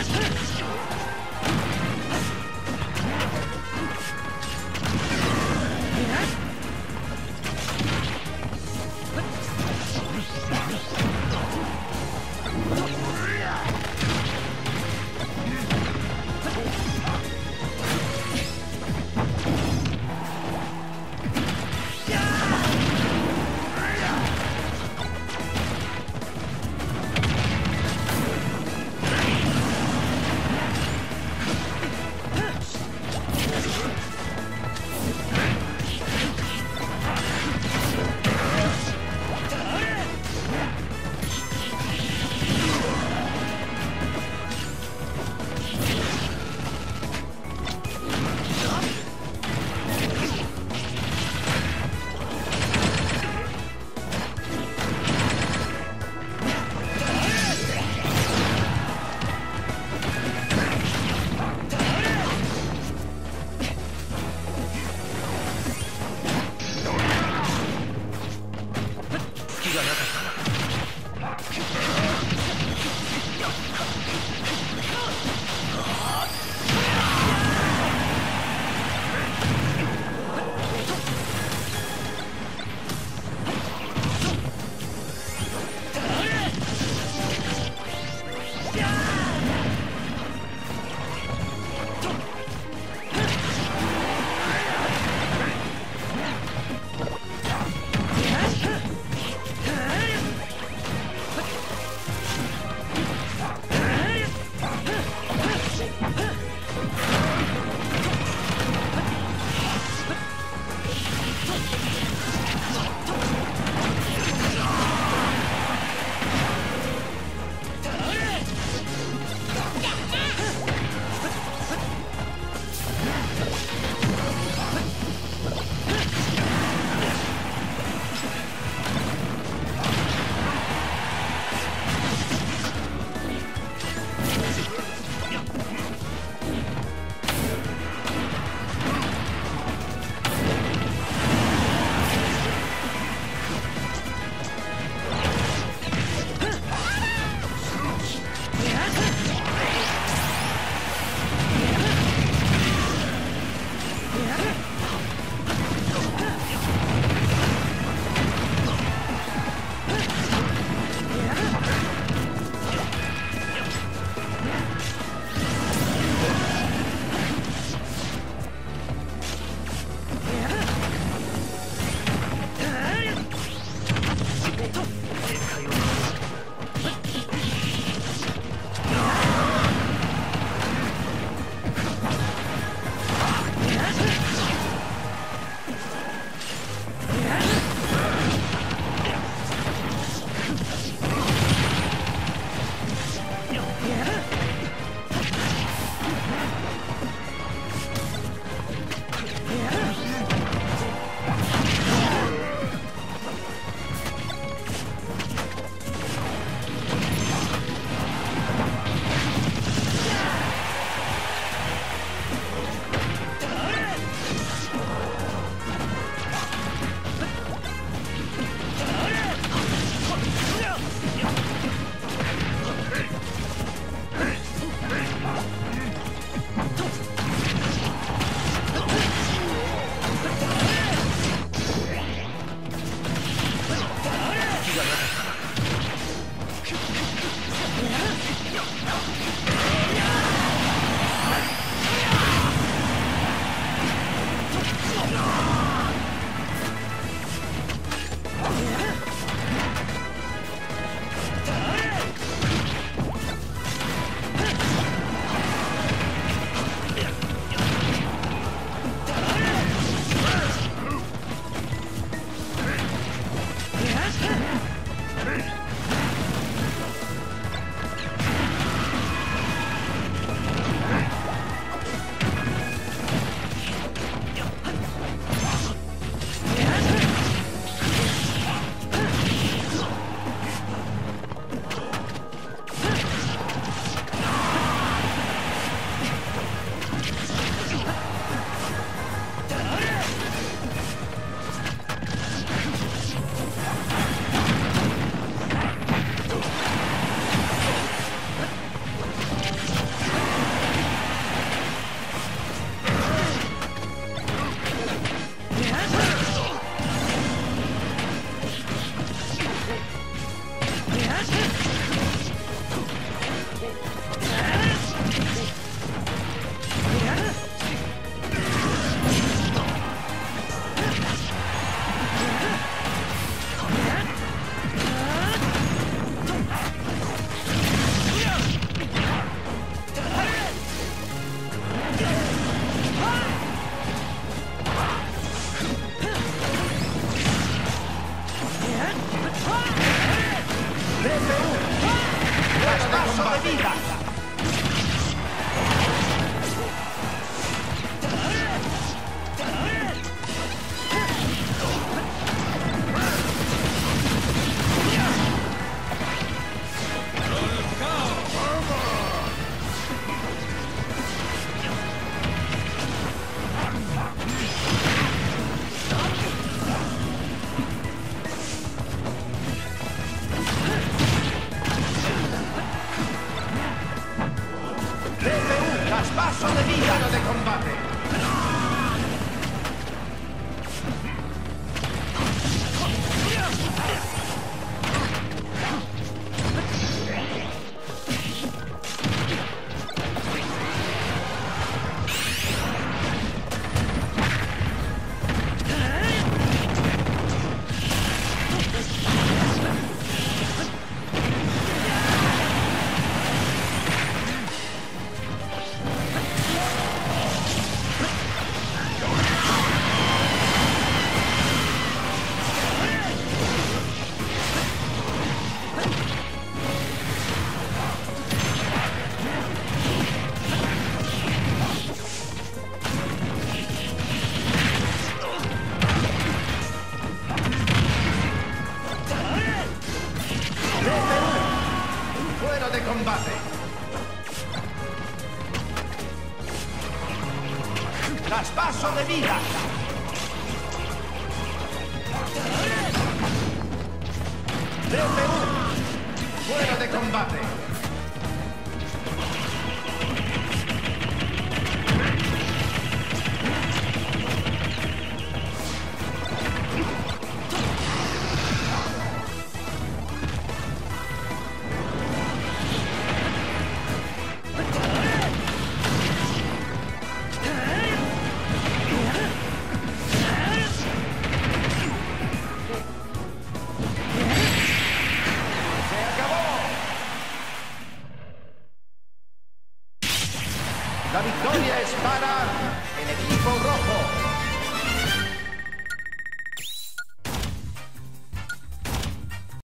Let's じゃなかっ Traspaso de vida. DPU. Traspaso de vida. De combate. Combate.